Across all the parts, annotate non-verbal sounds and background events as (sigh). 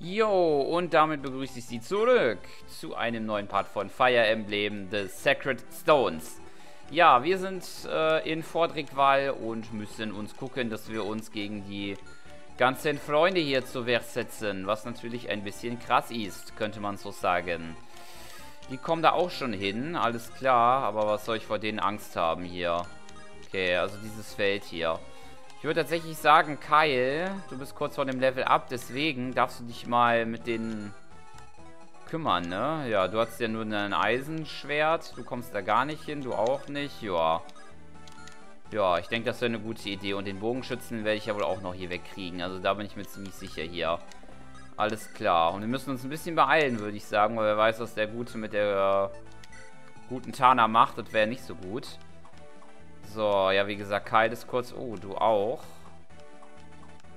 Jo, und damit begrüße ich Sie zurück zu einem neuen Part von Fire Emblem The Sacred Stones. Ja, wir sind äh, in Vordrickwall und müssen uns gucken, dass wir uns gegen die ganzen Freunde hier zur Wehr setzen, was natürlich ein bisschen krass ist, könnte man so sagen. Die kommen da auch schon hin, alles klar, aber was soll ich vor denen Angst haben hier? Okay, also dieses Feld hier. Ich würde tatsächlich sagen, Kyle, du bist kurz vor dem Level Up, deswegen darfst du dich mal mit den kümmern, ne? Ja, du hast ja nur ein Eisenschwert, du kommst da gar nicht hin, du auch nicht, ja. Ja, ich denke, das wäre eine gute Idee und den Bogenschützen werde ich ja wohl auch noch hier wegkriegen, also da bin ich mir ziemlich sicher hier. Alles klar, und wir müssen uns ein bisschen beeilen, würde ich sagen, weil wer weiß, was der Gute mit der guten Tana macht, das wäre nicht so gut. So, ja, wie gesagt, Kyle ist kurz... Oh, du auch.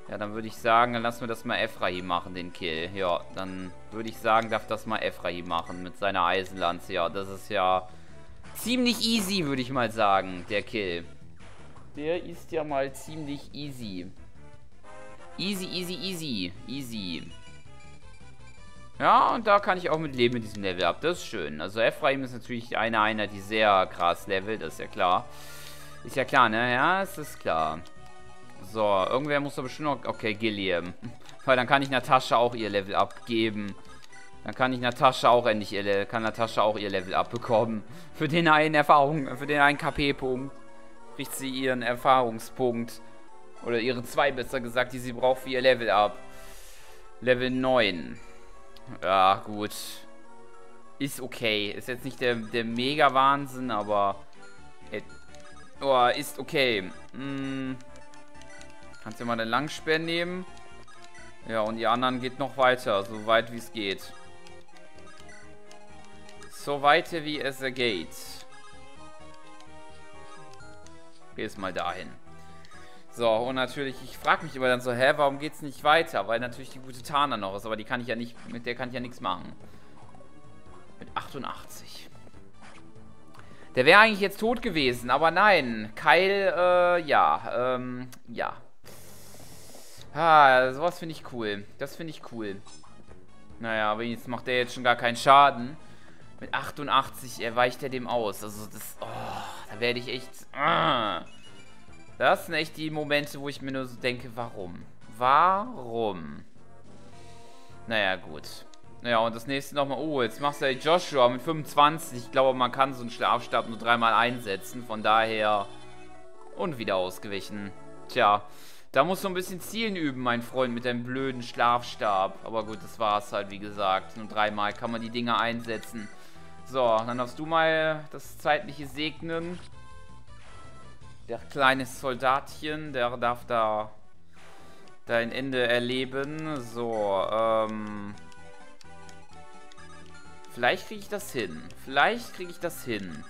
Ja, dann würde ich sagen, dann lassen wir das mal Ephraim machen, den Kill. Ja, dann würde ich sagen, darf das mal Ephraim machen mit seiner Eisenlanze. Ja, das ist ja ziemlich easy, würde ich mal sagen, der Kill. Der ist ja mal ziemlich easy. Easy, easy, easy. Easy. Ja, und da kann ich auch mit leben mit diesem Level ab. Das ist schön. Also Ephraim ist natürlich eine Einheit, die sehr krass levelt, das ist ja klar. Ist ja klar, ne? Ja, es ist klar. So, irgendwer muss da bestimmt noch... Okay, Gilliam. (laughs) Weil dann kann ich Natascha auch ihr Level abgeben. Dann kann ich Natascha auch endlich ihr... Kann Natascha auch ihr Level abbekommen. (laughs) Für den einen Erfahrung... Für den einen KP-Punkt. Kriegt sie ihren Erfahrungspunkt. Oder ihre zwei, besser gesagt, die sie braucht für ihr Level ab. Level 9. Ja, gut. Ist okay. Ist jetzt nicht der, der Mega-Wahnsinn, aber... Oh, ist okay. Hm. Kannst du mal den Langspeer nehmen? Ja, und die anderen geht noch weiter, so weit wie es geht. So weiter wie es geht. Geh es mal dahin. So, und natürlich, ich frage mich immer dann so, hä, warum geht's nicht weiter? Weil natürlich die gute Tana noch ist, aber die kann ich ja nicht, mit der kann ich ja nichts machen. Mit 88. Der wäre eigentlich jetzt tot gewesen, aber nein. Kyle, äh, ja, ähm, ja. Ah, sowas finde ich cool. Das finde ich cool. Naja, aber jetzt macht der jetzt schon gar keinen Schaden. Mit 88 erweicht er dem aus. Also das, oh, da werde ich echt, ah. Das sind echt die Momente, wo ich mir nur so denke, warum? Warum? Naja, gut. Ja, und das nächste nochmal. Oh, jetzt machst du ja Joshua mit 25. Ich glaube, man kann so einen Schlafstab nur dreimal einsetzen. Von daher. Und wieder ausgewichen. Tja. Da musst du ein bisschen Zielen üben, mein Freund, mit deinem blöden Schlafstab. Aber gut, das war's halt, wie gesagt. Nur dreimal kann man die Dinger einsetzen. So, dann darfst du mal das zeitliche segnen. Der kleine Soldatchen, der darf da dein Ende erleben. So, ähm... Vielleicht kriege ich das hin. Vielleicht kriege ich das hin.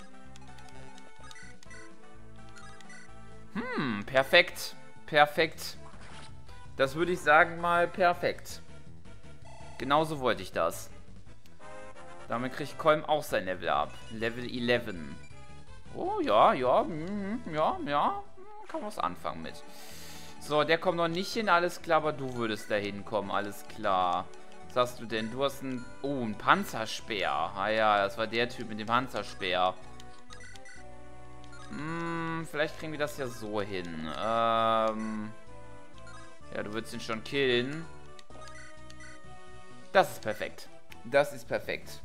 Hm, perfekt. Perfekt. Das würde ich sagen mal perfekt. Genauso wollte ich das. Damit kriegt Kolm auch sein Level ab. Level 11. Oh, ja, ja, mm, ja, ja. Kann man was anfangen mit. So, der kommt noch nicht hin, alles klar, aber du würdest da hinkommen, alles klar. Was hast du denn? Du hast ein... Oh, ein Panzerspeer. Ah ja, das war der Typ mit dem Panzerspeer. Hm, vielleicht kriegen wir das ja so hin. Ähm... Ja, du würdest ihn schon killen. Das ist perfekt. Das ist perfekt.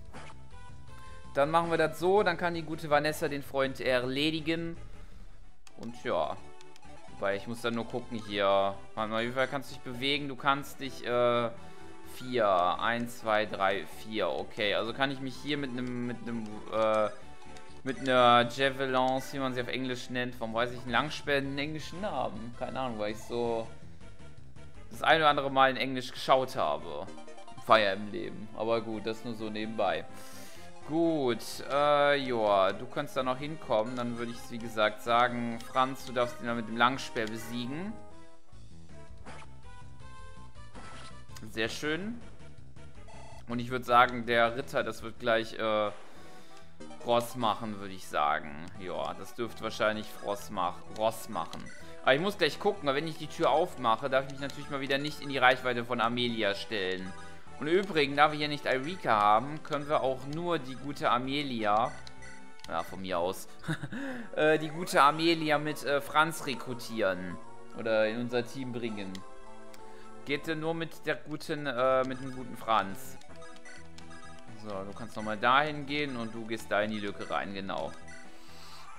Dann machen wir das so. Dann kann die gute Vanessa den Freund erledigen. Und ja. Wobei, ich muss dann nur gucken hier. Warte mal, wie weit kannst du dich bewegen? Du kannst dich, äh 4. 1, 2, 3, 4. Okay, also kann ich mich hier mit einem, mit einem, äh, mit einer Javelance, wie man sie auf Englisch nennt, warum weiß ich, ein Langspeer einen englischen Namen? Keine Ahnung, weil ich so das ein oder andere Mal in Englisch geschaut habe. Feier im Leben. Aber gut, das nur so nebenbei. Gut, äh, joa, du kannst da noch hinkommen. Dann würde ich, wie gesagt, sagen, Franz, du darfst ihn dann mit dem Langspeer besiegen. Sehr schön. Und ich würde sagen, der Ritter, das wird gleich äh, Ross machen, würde ich sagen. Ja, das dürfte wahrscheinlich Ross, mach Ross machen. Aber ich muss gleich gucken, weil wenn ich die Tür aufmache, darf ich mich natürlich mal wieder nicht in die Reichweite von Amelia stellen. Und übrigens, da wir hier nicht Eureka haben, können wir auch nur die gute Amelia, ja, von mir aus, (laughs) äh, die gute Amelia mit äh, Franz rekrutieren. Oder in unser Team bringen. Geht nur mit der guten, äh, mit dem guten Franz. So, du kannst nochmal dahin gehen und du gehst da in die Lücke rein, genau.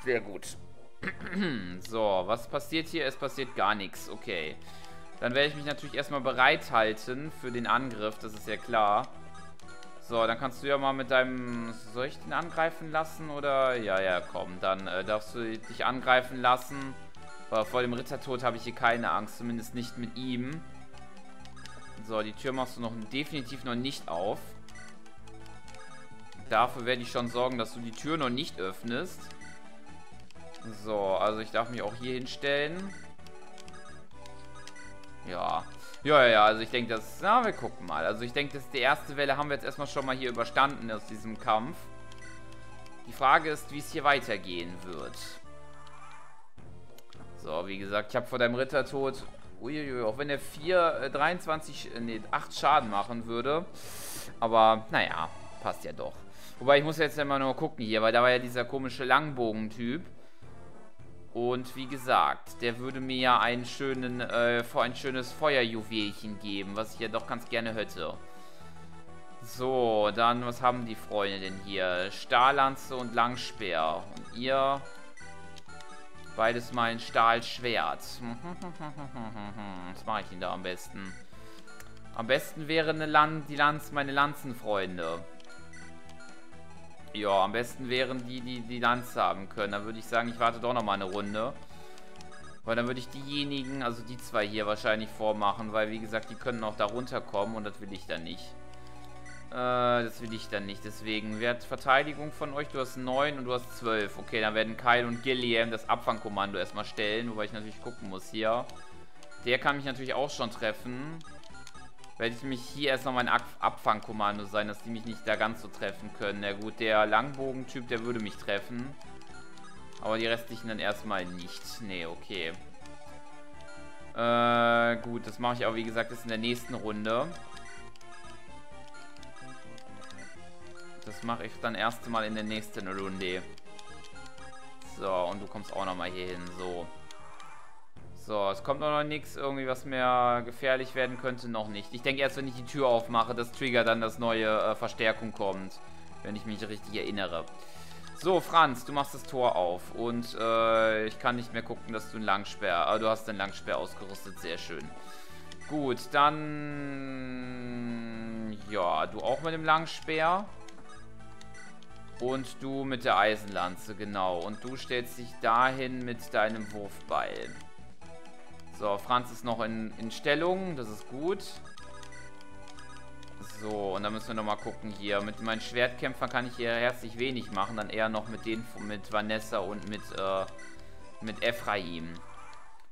Sehr gut. (clears throat) so, was passiert hier? Es passiert gar nichts, okay. Dann werde ich mich natürlich erstmal bereithalten für den Angriff, das ist ja klar. So, dann kannst du ja mal mit deinem... Soll ich den angreifen lassen oder... Ja, ja, komm, dann äh, darfst du dich angreifen lassen. Aber vor dem Rittertod habe ich hier keine Angst, zumindest nicht mit ihm. So, die Tür machst du noch definitiv noch nicht auf. Dafür werde ich schon sorgen, dass du die Tür noch nicht öffnest. So, also ich darf mich auch hier hinstellen. Ja. Ja, ja, also ich denke, das... Na, wir gucken mal. Also ich denke, dass die erste Welle haben wir jetzt erstmal schon mal hier überstanden aus diesem Kampf. Die Frage ist, wie es hier weitergehen wird. So, wie gesagt, ich habe vor deinem Rittertod... Uiuiui, auch wenn er 4, äh, 23, nee, 8 Schaden machen würde. Aber, naja, passt ja doch. Wobei, ich muss jetzt immer nur gucken hier, weil da war ja dieser komische Langbogentyp. Und wie gesagt, der würde mir ja einen schönen, äh, ein schönes Feuerjuwelchen geben, was ich ja doch ganz gerne hätte. So, dann, was haben die Freunde denn hier? Stahllanze und Langspeer. Und ihr... Beides mal ein Stahlschwert. (laughs) was mache ich denn da am besten? Am besten wäre eine Lan die Lanz meine Lanzenfreunde. Ja, am besten wären die, die die Lanze haben können. Dann würde ich sagen, ich warte doch noch mal eine Runde. Weil dann würde ich diejenigen, also die zwei hier wahrscheinlich vormachen, weil wie gesagt, die können auch da runterkommen und das will ich dann nicht. Äh, das will ich dann nicht. Deswegen, wer hat Verteidigung von euch? Du hast 9 und du hast 12. Okay, dann werden Kyle und Gilliam das Abfangkommando erstmal stellen, wobei ich natürlich gucken muss hier. Der kann mich natürlich auch schon treffen werde ich mich hier erst noch mein Ab Abfangkommando sein, dass die mich nicht da ganz so treffen können. Ja gut, der Langbogentyp, der würde mich treffen. Aber die restlichen dann erstmal nicht. Nee, okay. Äh, gut, das mache ich auch, wie gesagt, jetzt in der nächsten Runde. Das mache ich dann erst mal in der nächsten Runde. So, und du kommst auch nochmal hier hin. So. So, es kommt noch nichts, irgendwie was mehr gefährlich werden könnte, noch nicht. Ich denke erst, wenn ich die Tür aufmache, dass Trigger dann das neue äh, Verstärkung kommt. Wenn ich mich richtig erinnere. So, Franz, du machst das Tor auf. Und äh, ich kann nicht mehr gucken, dass du einen Langsperr... Äh, du hast den Langsperr ausgerüstet, sehr schön. Gut, dann... Ja, du auch mit dem Langsperr. Und du mit der Eisenlanze, genau. Und du stellst dich dahin mit deinem Wurfbeil. So, Franz ist noch in, in Stellung. Das ist gut. So, und dann müssen wir nochmal gucken hier. Mit meinen Schwertkämpfern kann ich hier herzlich wenig machen. Dann eher noch mit denen mit Vanessa und mit, äh, mit Ephraim.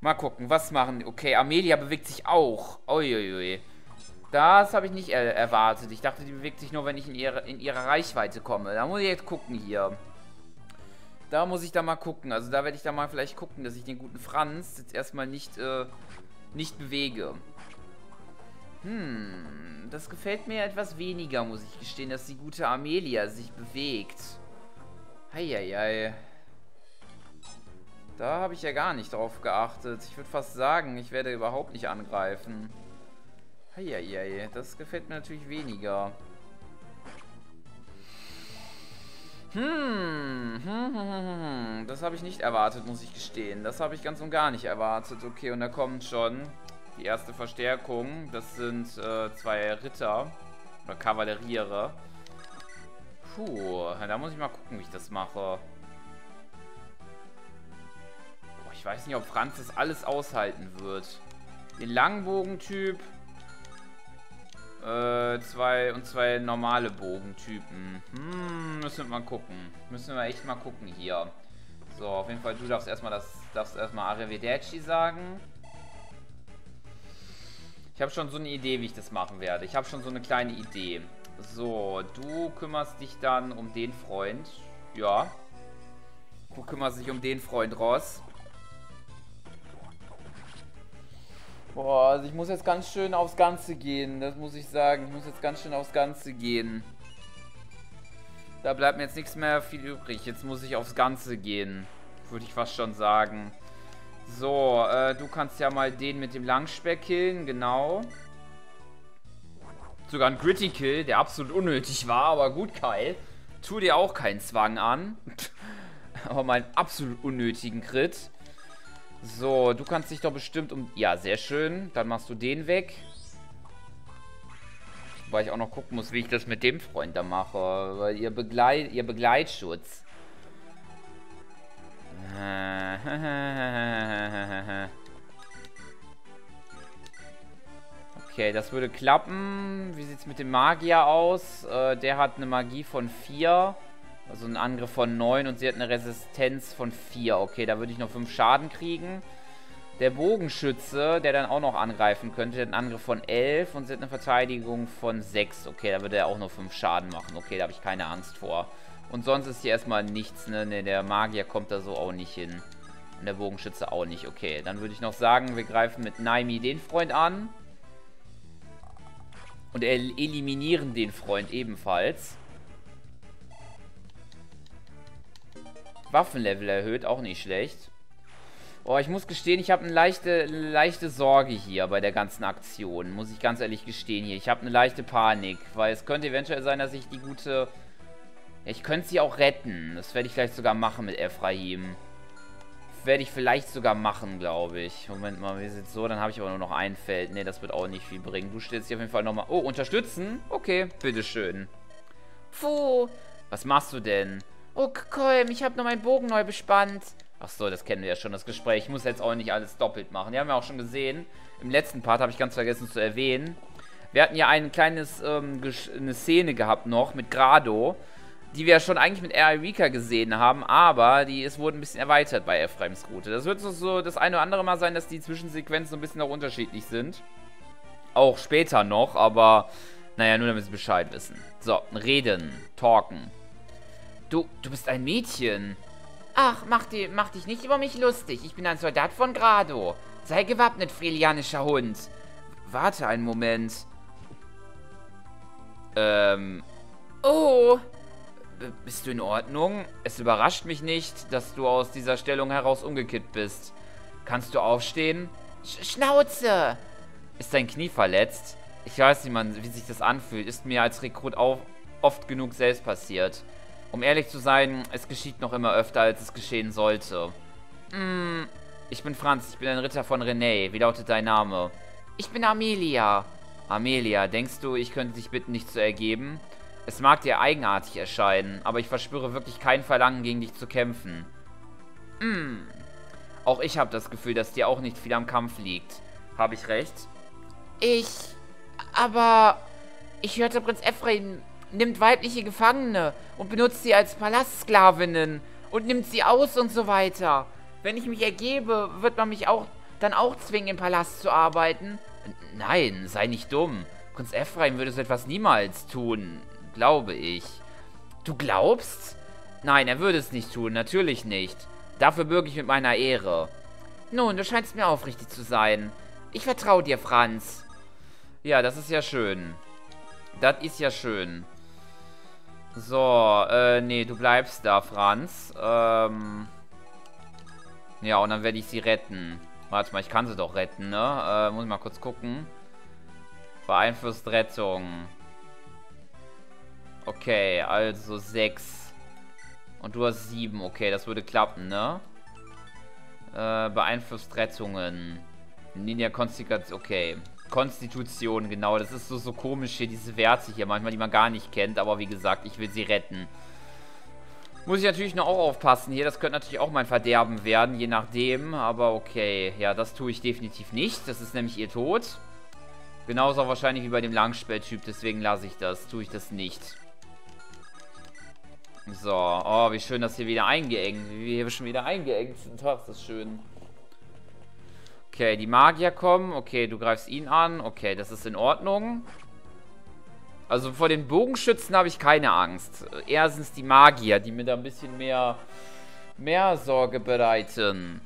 Mal gucken, was machen? Okay, Amelia bewegt sich auch. Uiuiui. Das habe ich nicht er erwartet. Ich dachte, die bewegt sich nur, wenn ich in ihre, in ihre Reichweite komme. Da muss ich jetzt gucken hier. Da muss ich da mal gucken. Also da werde ich da mal vielleicht gucken, dass ich den guten Franz jetzt erstmal nicht, äh, nicht bewege. Hm, das gefällt mir etwas weniger, muss ich gestehen, dass die gute Amelia sich bewegt. Heieiei. Da habe ich ja gar nicht drauf geachtet. Ich würde fast sagen, ich werde überhaupt nicht angreifen. Heieiei, das gefällt mir natürlich weniger. Hm, hm, hm, hm, das habe ich nicht erwartet, muss ich gestehen. Das habe ich ganz und gar nicht erwartet. Okay, und da kommt schon die erste Verstärkung. Das sind äh, zwei Ritter oder Kavalleriere. Puh, da muss ich mal gucken, wie ich das mache. Boah, ich weiß nicht, ob Franz das alles aushalten wird. Den Langbogentyp äh, zwei und zwei normale Bogentypen. Hm, müssen wir mal gucken. Müssen wir echt mal gucken hier. So, auf jeden Fall, du darfst erstmal das, darfst erstmal Arrivederci sagen. Ich habe schon so eine Idee, wie ich das machen werde. Ich habe schon so eine kleine Idee. So, du kümmerst dich dann um den Freund. Ja. Du kümmerst dich um den Freund Ross. Boah, also ich muss jetzt ganz schön aufs Ganze gehen. Das muss ich sagen. Ich muss jetzt ganz schön aufs Ganze gehen. Da bleibt mir jetzt nichts mehr viel übrig. Jetzt muss ich aufs Ganze gehen. Würde ich fast schon sagen. So, äh, du kannst ja mal den mit dem Langspeck killen. Genau. Sogar ein Kill, der absolut unnötig war. Aber gut, Kai. Tu dir auch keinen Zwang an. (laughs) aber mal einen absolut unnötigen Crit. So, du kannst dich doch bestimmt um... Ja, sehr schön. Dann machst du den weg. Weil ich auch noch gucken muss, wie ich das mit dem Freund da mache. Weil ihr, Begleit ihr Begleitschutz. (laughs) Okay, das würde klappen. Wie sieht es mit dem Magier aus? Äh, der hat eine Magie von 4. Also ein Angriff von 9 und sie hat eine Resistenz von 4. Okay, da würde ich noch 5 Schaden kriegen. Der Bogenschütze, der dann auch noch angreifen könnte, hat einen Angriff von 11 und sie hat eine Verteidigung von 6. Okay, da würde er auch nur 5 Schaden machen. Okay, da habe ich keine Angst vor. Und sonst ist hier erstmal nichts, ne? ne? Der Magier kommt da so auch nicht hin. Und der Bogenschütze auch nicht. Okay, dann würde ich noch sagen, wir greifen mit Naimi den Freund an. Und eliminieren den Freund ebenfalls. Waffenlevel erhöht, auch nicht schlecht. Oh, ich muss gestehen, ich habe eine leichte, leichte Sorge hier bei der ganzen Aktion. Muss ich ganz ehrlich gestehen hier. Ich habe eine leichte Panik, weil es könnte eventuell sein, dass ich die gute... Ich könnte sie auch retten. Das werde ich vielleicht sogar machen mit Ephraim. Werde ich vielleicht sogar machen, glaube ich. Moment mal, wie sieht so? Dann habe ich aber nur noch ein Feld. Ne, das wird auch nicht viel bringen. Du stellst dich auf jeden Fall nochmal... Oh, unterstützen? Okay, bitteschön. Puh, was machst du denn? Oh, Kolm, ich habe noch meinen Bogen neu bespannt. Ach so, das kennen wir ja schon, das Gespräch. Ich muss jetzt auch nicht alles doppelt machen. Die haben wir auch schon gesehen. Im letzten Part habe ich ganz vergessen zu erwähnen. Wir hatten ja ein kleines, ähm, eine Szene gehabt noch mit Grado, die wir ja schon eigentlich mit R.I. Rika gesehen haben, aber die es wurde ein bisschen erweitert bei Ephraims Route. Das wird so, das eine oder andere Mal sein, dass die Zwischensequenzen so ein bisschen auch unterschiedlich sind. Auch später noch, aber naja, nur damit sie Bescheid wissen. So, reden, talken. Du, du bist ein Mädchen. Ach, mach, die, mach dich nicht über mich lustig. Ich bin ein Soldat von Grado. Sei gewappnet, frelianischer Hund. Warte einen Moment. Ähm. Oh. B bist du in Ordnung? Es überrascht mich nicht, dass du aus dieser Stellung heraus umgekippt bist. Kannst du aufstehen? Sch Schnauze! Ist dein Knie verletzt? Ich weiß nicht, man, wie sich das anfühlt. Ist mir als Rekrut auch oft genug selbst passiert. Um ehrlich zu sein, es geschieht noch immer öfter, als es geschehen sollte. Hm, ich bin Franz, ich bin ein Ritter von René. Wie lautet dein Name? Ich bin Amelia. Amelia, denkst du, ich könnte dich bitten, nicht zu ergeben? Es mag dir eigenartig erscheinen, aber ich verspüre wirklich kein Verlangen, gegen dich zu kämpfen. Hm. Auch ich habe das Gefühl, dass dir auch nicht viel am Kampf liegt. Habe ich recht? Ich... Aber... Ich hörte Prinz Ephraim nimmt weibliche Gefangene und benutzt sie als Palastsklavinnen und nimmt sie aus und so weiter. Wenn ich mich ergebe, wird man mich auch dann auch zwingen, im Palast zu arbeiten? Nein, sei nicht dumm. Prinz Ephraim würde so etwas niemals tun, glaube ich. Du glaubst? Nein, er würde es nicht tun, natürlich nicht. Dafür bürge ich mit meiner Ehre. Nun, du scheinst mir aufrichtig zu sein. Ich vertraue dir, Franz. Ja, das ist ja schön. Das ist ja schön. So, äh, nee, du bleibst da, Franz. Ähm. Ja, und dann werde ich sie retten. Warte mal, ich kann sie doch retten, ne? Äh, muss ich mal kurz gucken. Beeinflusst Rettung. Okay, also sechs. Und du hast sieben. Okay, das würde klappen, ne? Äh, beeinflusst Rettungen. Ninja Konstitution. Okay. Konstitution, genau. Das ist so, so komisch hier, diese Werte hier manchmal, die man gar nicht kennt. Aber wie gesagt, ich will sie retten. Muss ich natürlich noch auch aufpassen hier. Das könnte natürlich auch mein Verderben werden, je nachdem. Aber okay, ja, das tue ich definitiv nicht. Das ist nämlich ihr Tod. Genauso wahrscheinlich wie bei dem Langspelltyp. Deswegen lasse ich das. Tue ich das nicht. So, oh, wie schön, dass hier wieder eingeengt. Wie wir hier schon wieder eingeengt sind. Das ist schön. Okay, die Magier kommen. Okay, du greifst ihn an. Okay, das ist in Ordnung. Also vor den Bogenschützen habe ich keine Angst. Eher sind es die Magier, die mir da ein bisschen mehr, mehr Sorge bereiten.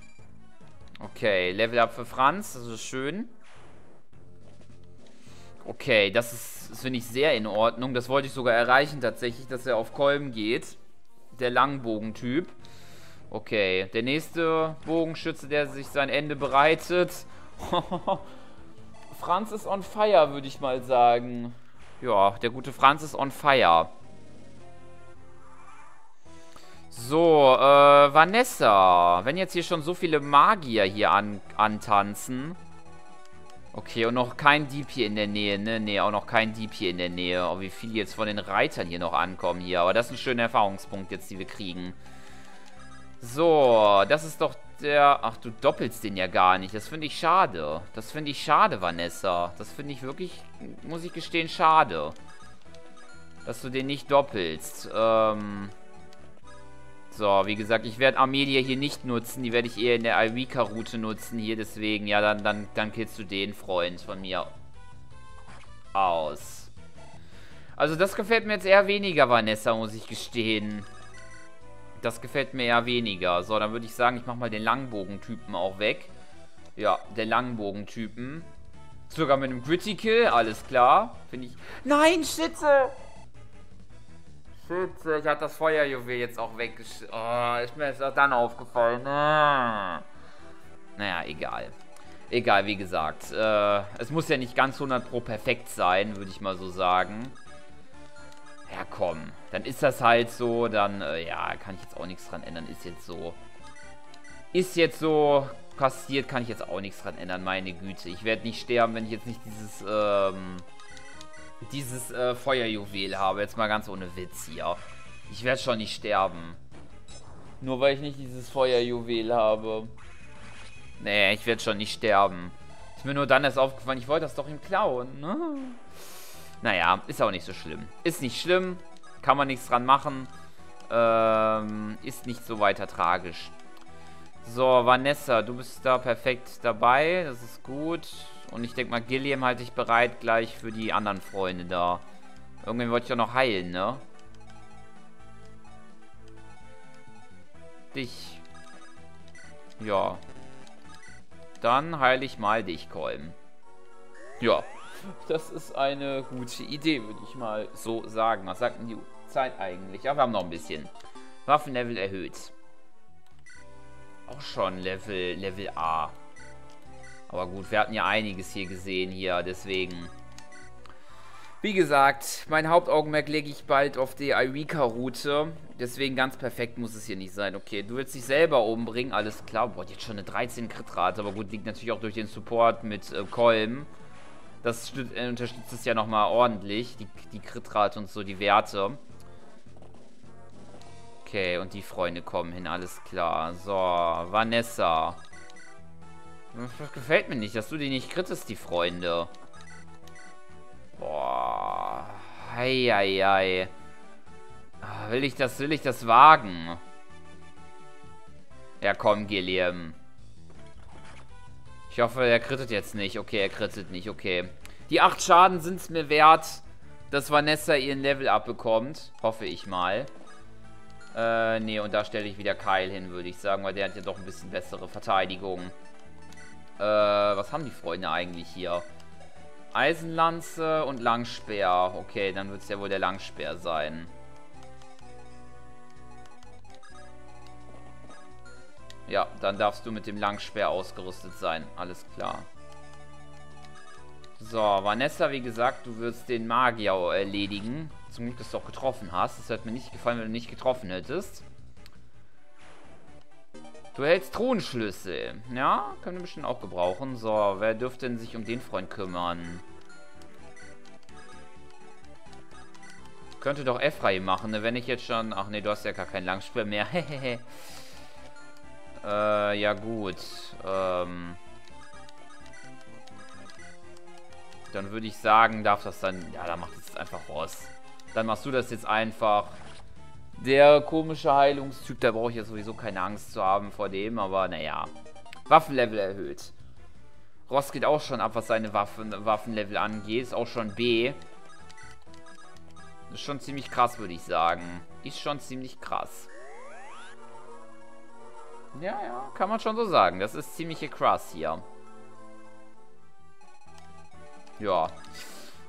Okay, Level Up für Franz. Das ist schön. Okay, das ist, das finde ich sehr in Ordnung. Das wollte ich sogar erreichen tatsächlich, dass er auf Kolben geht. Der Langbogentyp. Okay, der nächste Bogenschütze, der sich sein Ende bereitet. (laughs) Franz ist on fire, würde ich mal sagen. Ja, der gute Franz ist on fire. So, äh, Vanessa. Wenn jetzt hier schon so viele Magier hier an, antanzen. Okay, und noch kein Dieb hier in der Nähe, ne? Ne, auch noch kein Dieb hier in der Nähe. Oh, wie viele jetzt von den Reitern hier noch ankommen hier. Aber das ist ein schöner Erfahrungspunkt jetzt, die wir kriegen. So, das ist doch der... Ach, du doppelst den ja gar nicht. Das finde ich schade. Das finde ich schade, Vanessa. Das finde ich wirklich, muss ich gestehen, schade. Dass du den nicht doppelst. Ähm... So, wie gesagt, ich werde Amelia hier nicht nutzen. Die werde ich eher in der Eureka-Route nutzen hier. Deswegen, ja, dann, dann, dann killst du den Freund von mir aus. Also das gefällt mir jetzt eher weniger, Vanessa, muss ich gestehen. Das gefällt mir eher weniger. So, dann würde ich sagen, ich mache mal den Langbogentypen auch weg. Ja, der Langbogentypen. Sogar mit einem Critical, alles klar. Finde ich... Nein, Schütze! Shit, ich hatte das Feuerjuwel jetzt auch weggesch... Oh, ist mir jetzt auch dann aufgefallen. Ah. Naja, egal. Egal, wie gesagt. Äh, es muss ja nicht ganz 100 pro perfekt sein, würde ich mal so sagen. Ja, komm. Dann ist das halt so. Dann, äh, ja, kann ich jetzt auch nichts dran ändern. Ist jetzt so. Ist jetzt so passiert, kann ich jetzt auch nichts dran ändern. Meine Güte. Ich werde nicht sterben, wenn ich jetzt nicht dieses, ähm dieses äh, Feuerjuwel habe. Jetzt mal ganz ohne Witz hier. Ich werde schon nicht sterben. Nur weil ich nicht dieses Feuerjuwel habe. Nee, ich werde schon nicht sterben. Ist mir nur dann erst aufgefallen, ich wollte das doch ihm klauen. Ne? Naja, ist auch nicht so schlimm. Ist nicht schlimm. Kann man nichts dran machen. Ähm, ist nicht so weiter tragisch. So, Vanessa, du bist da perfekt dabei. Das ist gut. Und ich denke mal, Gilliam halte ich bereit gleich für die anderen Freunde da. Irgendwen wollte ich auch noch heilen, ne? Dich. Ja. Dann heile ich mal dich, Kolm. Ja. Das ist eine gute Idee, würde ich mal so sagen. Was sagt denn die Zeit eigentlich? Ja, wir haben noch ein bisschen. Waffenlevel erhöht. Auch schon Level, Level A. Aber gut, wir hatten ja einiges hier gesehen hier, deswegen. Wie gesagt, mein Hauptaugenmerk lege ich bald auf die Eureka-Route. Deswegen ganz perfekt muss es hier nicht sein. Okay, du willst dich selber umbringen, alles klar. Boah, jetzt schon eine 13 Crit-Rate. Aber gut, liegt natürlich auch durch den Support mit äh, Kolm. Das äh, unterstützt es ja nochmal ordentlich, die, die Crit-Rate und so, die Werte. Okay, und die Freunde kommen hin, alles klar. So, Vanessa. Das gefällt mir nicht, dass du die nicht krittest, die Freunde. Boah. Heieiei. Ah, will ich das, will ich das wagen? Ja, komm, Gilliam. Ich hoffe, er krittet jetzt nicht. Okay, er krittet nicht. Okay. Die 8 Schaden sind es mir wert, dass Vanessa ihren Level abbekommt. Hoffe ich mal. Äh, nee, und da stelle ich wieder Kyle hin, würde ich sagen, weil der hat ja doch ein bisschen bessere Verteidigung. Äh, was haben die Freunde eigentlich hier? Eisenlanze und Langspeer. Okay, dann wird es ja wohl der Langspeer sein. Ja, dann darfst du mit dem Langspeer ausgerüstet sein. Alles klar. So, Vanessa, wie gesagt, du wirst den Magier erledigen. Zum Glück, dass du auch getroffen hast. Das hätte mir nicht gefallen, wenn du nicht getroffen hättest. Du hältst Thronschlüssel. Ja, können wir bestimmt auch gebrauchen. So, wer dürfte denn sich um den Freund kümmern? Könnte doch Ephraim machen, ne? Wenn ich jetzt schon... Ach nee, du hast ja gar kein Langspiel mehr. (laughs) äh, ja gut. Ähm... Dann würde ich sagen, darf das dann... Ja, dann macht es einfach Ross. Dann machst du das jetzt einfach. Der komische Heilungstyp, da brauche ich ja sowieso keine Angst zu haben vor dem, aber naja. Waffenlevel erhöht. Ross geht auch schon ab, was seine Waffen, Waffenlevel angeht. Ist auch schon B. Ist schon ziemlich krass, würde ich sagen. Ist schon ziemlich krass. Ja, ja, kann man schon so sagen. Das ist ziemlich krass hier. Ja.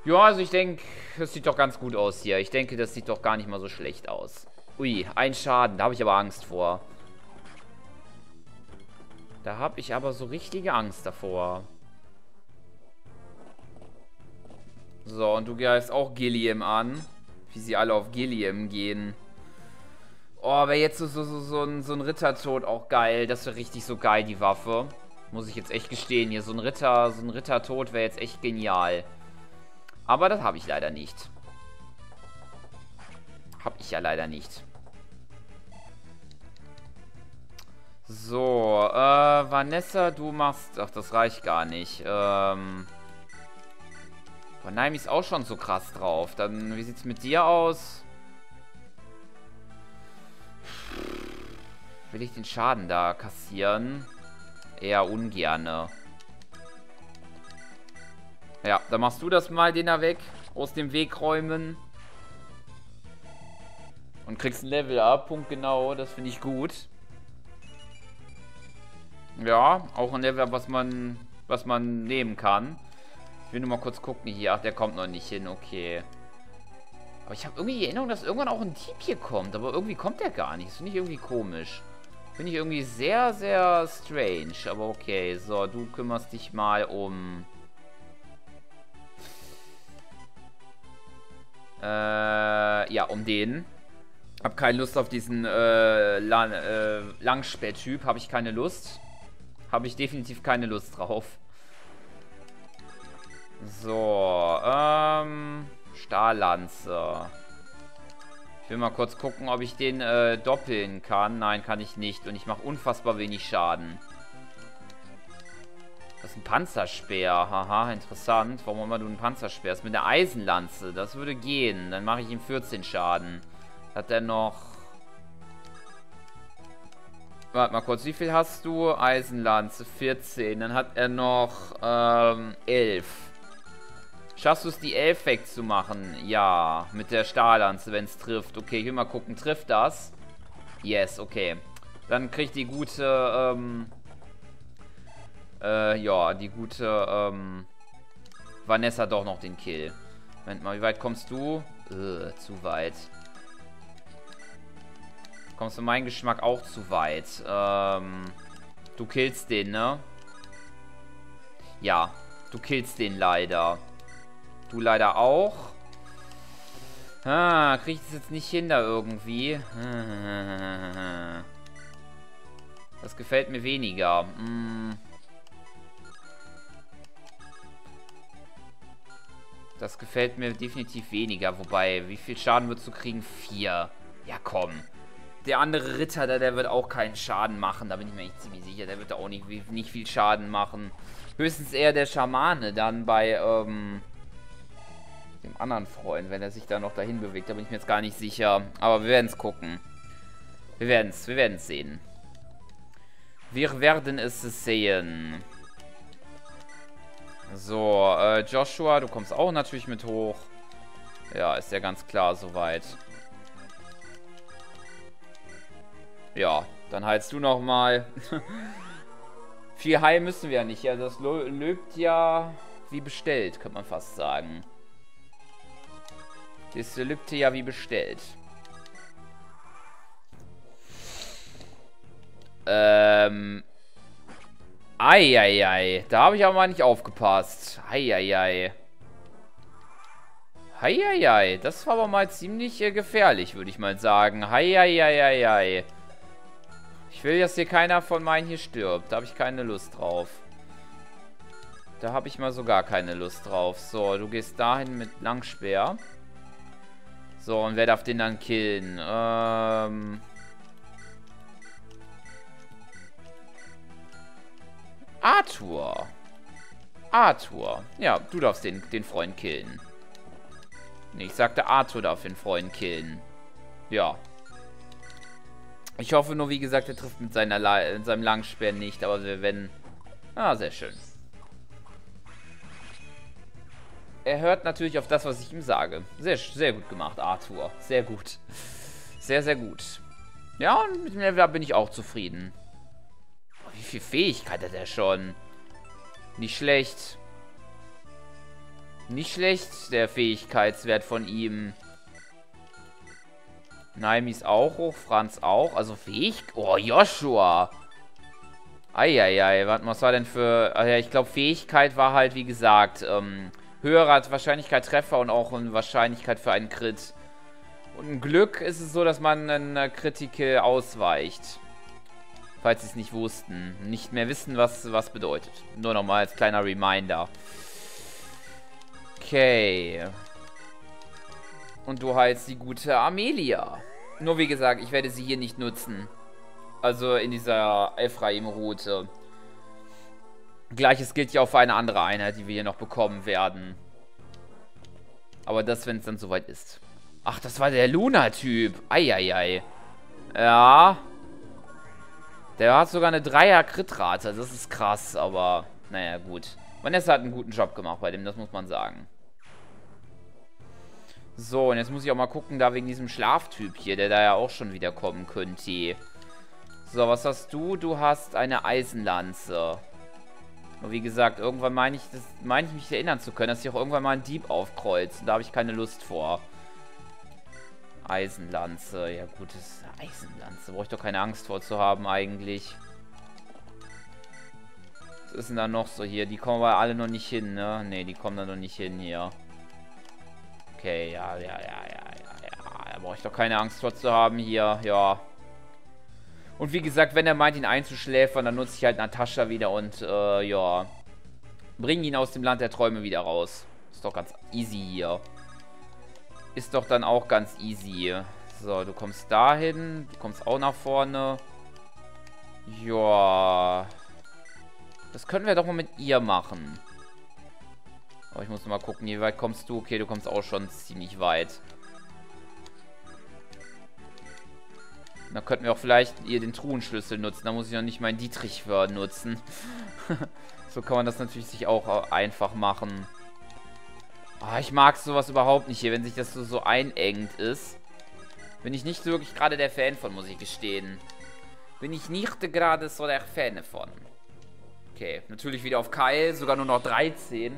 Ja, also ich denke, das sieht doch ganz gut aus hier. Ich denke, das sieht doch gar nicht mal so schlecht aus. Ui, ein Schaden. Da habe ich aber Angst vor. Da habe ich aber so richtige Angst davor. So, und du gehst auch Gilliam an. Wie sie alle auf Gilliam gehen. Oh, wäre jetzt so, so, so, so, ein, so ein Rittertod auch geil. Das wäre richtig so geil, die Waffe. Muss ich jetzt echt gestehen. Hier so ein Ritter, so ein Rittertod wäre jetzt echt genial. Aber das habe ich leider nicht. Habe ich ja leider nicht. So, äh, Vanessa, du machst... Ach, das reicht gar nicht. Ähm... Boah, Naimi ist auch schon so krass drauf. Dann, wie sieht's mit dir aus? Will ich den Schaden da kassieren? Eher ungerne. Ja, dann machst du das mal, den da weg. Aus dem Weg räumen. Und kriegst ein Level up, Punkt genau. Das finde ich gut. Ja, auch ein Level, was man, was man nehmen kann. Ich will nur mal kurz gucken hier. Ach, der kommt noch nicht hin. Okay. Aber ich habe irgendwie die Erinnerung, dass irgendwann auch ein Dieb hier kommt. Aber irgendwie kommt der gar nicht. Das finde ich irgendwie komisch. Finde ich irgendwie sehr, sehr strange. Aber okay. So, du kümmerst dich mal um... Äh, ja, um den. Hab keine Lust auf diesen äh, Lan äh, Langspättyp. Habe ich keine Lust. Habe ich definitiv keine Lust drauf. So, ähm, Stahllanze. Ich will mal kurz gucken, ob ich den äh, doppeln kann. Nein, kann ich nicht. Und ich mache unfassbar wenig Schaden. Das ist ein Panzerspeer. Haha, interessant. Warum immer du einen Panzerspeer hast? Mit der Eisenlanze. Das würde gehen. Dann mache ich ihm 14 Schaden. Hat er noch Warte mal kurz, wie viel hast du? Eisenlanze, 14. Dann hat er noch ähm, 11. Schaffst du es, die 11 wegzumachen? Ja, mit der Stahllanze, wenn es trifft. Okay, ich will mal gucken, trifft das? Yes, okay. Dann kriegt die gute, ähm, äh, ja, die gute, ähm, Vanessa doch noch den Kill. Moment mal, wie weit kommst du? Äh, zu weit kommst für meinen Geschmack auch zu weit. Ähm, du killst den, ne? Ja, du killst den leider. Du leider auch. Ah, krieg ich das jetzt nicht hin da irgendwie. (laughs) Das gefällt mir weniger. Hm. Das gefällt mir definitiv weniger. Wobei, wie viel Schaden würdest du kriegen? Vier. Ja, komm der andere Ritter, der, der wird auch keinen Schaden machen. Da bin ich mir echt ziemlich sicher. Der wird auch nicht, nicht viel Schaden machen. Höchstens eher der Schamane dann bei ähm, dem anderen Freund, wenn er sich da noch dahin bewegt. Da bin ich mir jetzt gar nicht sicher. Aber wir werden es gucken. Wir werden es, wir werden es sehen. Wir werden es sehen. So, äh, Joshua, du kommst auch natürlich mit hoch. Ja, ist ja ganz klar soweit. Ja, dann heilst du noch mal. (laughs) Viel heilen müssen wir ja nicht. Ja, das löbt ja wie bestellt, könnte man fast sagen. Das lübte ja wie bestellt. Ähm. Eieiei. Da habe ich aber mal nicht aufgepasst. Eieiei. Heieiei. Das war aber mal ziemlich äh, gefährlich, würde ich mal sagen. Heieiei. Ich will, dass hier keiner von meinen hier stirbt. Da habe ich keine Lust drauf. Da habe ich mal so gar keine Lust drauf. So, du gehst dahin mit Langspeer. So, und wer darf den dann killen? Ähm... Arthur. Arthur. Ja, du darfst den, den Freund killen. Nee, ich sagte, Arthur darf den Freund killen. Ja. Ich hoffe nur, wie gesagt, er trifft mit seiner La seinem Langspeer nicht, aber wir werden... Ah, sehr schön. Er hört natürlich auf das, was ich ihm sage. Sehr, sehr gut gemacht, Arthur. Sehr gut. Sehr, sehr gut. Ja, und mit dem Level bin ich auch zufrieden. Wie viel Fähigkeit hat er schon? Nicht schlecht. Nicht schlecht, der Fähigkeitswert von ihm. Naimis auch hoch, Franz auch. Also fähig. Oh, Joshua. Eieiei, warte was war denn für... Also ja, ich glaube, Fähigkeit war halt, wie gesagt, ähm, höhere Wahrscheinlichkeit Treffer und auch eine Wahrscheinlichkeit für einen Crit. Und ein Glück ist es so, dass man einen Critical ausweicht. Falls sie es nicht wussten. Nicht mehr wissen, was was bedeutet. Nur nochmal als kleiner Reminder. Okay. Und du heißt die gute Amelia. Nur wie gesagt, ich werde sie hier nicht nutzen. Also in dieser Ephraim-Route. Gleiches gilt ja auch für eine andere Einheit, die wir hier noch bekommen werden. Aber das, wenn es dann soweit ist. Ach, das war der Luna-Typ. Eieiei. Ja. Der hat sogar eine Dreier-Crit-Rate. Das ist krass, aber naja, gut. Vanessa hat einen guten Job gemacht bei dem, das muss man sagen. So, und jetzt muss ich auch mal gucken, da wegen diesem Schlaftyp hier, der da ja auch schon wieder kommen könnte. So, was hast du? Du hast eine Eisenlanze. Und wie gesagt, irgendwann meine ich, das ich mich erinnern zu können, dass ich auch irgendwann mal einen Dieb aufkreuzt. Da habe ich keine Lust vor. Eisenlanze. Ja gut, das ist Eisenlanze. Brauche ich doch keine Angst vor zu haben eigentlich. Was ist denn da noch so hier? Die kommen aber alle noch nicht hin, ne? Ne, die kommen da noch nicht hin hier. Okay, ja, ja, ja, ja, ja, ja. Da brauche ich doch keine Angst vor zu haben hier. Ja. Und wie gesagt, wenn er meint, ihn einzuschläfern, dann nutze ich halt Natascha wieder und, äh, ja. Bring ihn aus dem Land der Träume wieder raus. Ist doch ganz easy hier. Ist doch dann auch ganz easy. So, du kommst dahin. Du kommst auch nach vorne. Ja. Das können wir doch mal mit ihr machen. Aber ich muss mal gucken, wie weit kommst du? Okay, du kommst auch schon ziemlich weit. Da könnten wir auch vielleicht ihr den Truhenschlüssel nutzen. Da muss ich noch nicht meinen Dietrich-Word nutzen. (laughs) so kann man das natürlich sich auch einfach machen. Oh, ich mag sowas überhaupt nicht hier, wenn sich das so, so einengt ist. Bin ich nicht wirklich gerade der Fan von, muss ich gestehen. Bin ich nicht gerade so der Fan von. Okay, natürlich wieder auf Kyle, sogar nur noch 13.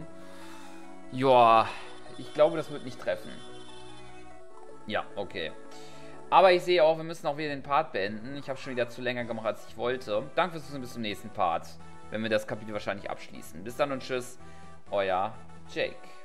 Joa, ich glaube, das wird nicht treffen. Ja, okay. Aber ich sehe auch, wir müssen auch wieder den Part beenden. Ich habe schon wieder zu länger gemacht, als ich wollte. Danke fürs Zusehen, bis zum nächsten Part. Wenn wir das Kapitel wahrscheinlich abschließen. Bis dann und tschüss. Euer Jake.